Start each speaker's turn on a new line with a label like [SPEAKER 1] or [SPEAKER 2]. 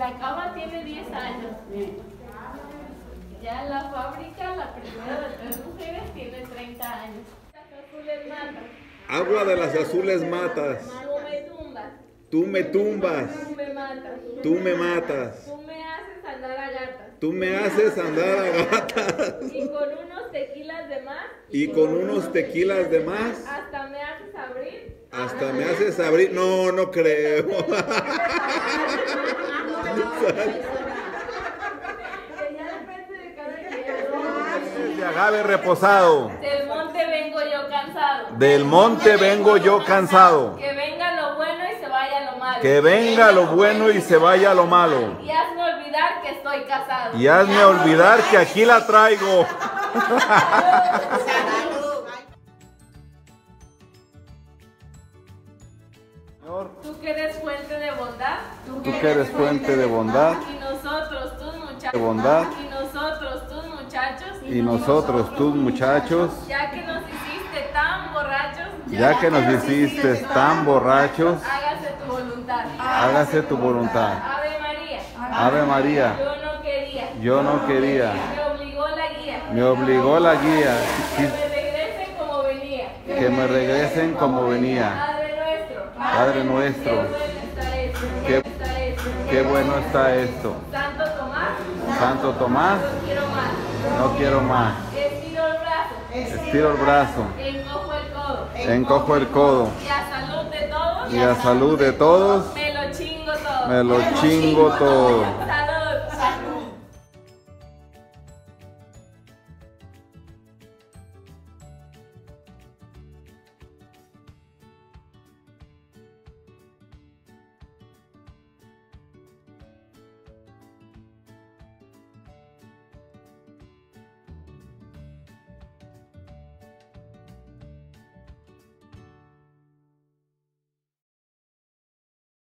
[SPEAKER 1] La cama tiene 10 años. Ya la fábrica, la primera de tres mujeres, tiene 30 años.
[SPEAKER 2] Agua de las azules matas.
[SPEAKER 1] Tú me tumbas.
[SPEAKER 2] Tú me
[SPEAKER 1] matas.
[SPEAKER 2] Tú me matas.
[SPEAKER 1] Tú me haces andar a gatas.
[SPEAKER 2] Tú me haces andar a gatas.
[SPEAKER 1] Y con unos tequilas de más,
[SPEAKER 2] Y con unos tequilas de más,
[SPEAKER 1] hasta me haces abrir.
[SPEAKER 2] hasta me haces abrir. No, no creo.
[SPEAKER 1] Que ya depende de
[SPEAKER 2] agave reposado.
[SPEAKER 1] Del monte vengo yo cansado.
[SPEAKER 2] Del monte vengo yo cansado.
[SPEAKER 1] Que venga lo bueno y se vaya lo malo.
[SPEAKER 2] Que venga lo bueno y se vaya lo malo.
[SPEAKER 1] Y hazme olvidar que estoy casado.
[SPEAKER 2] Y hazme olvidar que aquí la traigo.
[SPEAKER 1] Tú que eres fuente de bondad.
[SPEAKER 2] tú que eres fuente de bondad
[SPEAKER 1] Y nosotros, tus muchachos.
[SPEAKER 2] De bondad.
[SPEAKER 1] Y nosotros, tus muchachos.
[SPEAKER 2] y nosotros, tus muchachos,
[SPEAKER 1] Ya que nos hiciste tan borrachos.
[SPEAKER 2] ya que nos hiciste tan borrachos,
[SPEAKER 1] voluntad.
[SPEAKER 2] hágase tu voluntad.
[SPEAKER 1] Ave María.
[SPEAKER 2] Ave María,
[SPEAKER 1] Yo no quería.
[SPEAKER 2] yo no quería,
[SPEAKER 1] Me obligó la guía.
[SPEAKER 2] me obligó la guía
[SPEAKER 1] Que me regresen como venía.
[SPEAKER 2] que me regresen como venía.
[SPEAKER 1] Padre nuestro.
[SPEAKER 2] Padre nuestro,
[SPEAKER 1] Qué bueno está esto.
[SPEAKER 2] Qué- bueno está esto.
[SPEAKER 1] Santo Tomás.
[SPEAKER 2] Santo Tomás,
[SPEAKER 1] No quiero más.
[SPEAKER 2] no quiero más.
[SPEAKER 1] Estiro el brazo.
[SPEAKER 2] Estiro el brazo,
[SPEAKER 1] Encojo el codo.
[SPEAKER 2] encojo el codo
[SPEAKER 1] Y a salud de todos.
[SPEAKER 2] Y a salud de todos
[SPEAKER 1] Me lo chingo todo.
[SPEAKER 2] me lo chingo todo.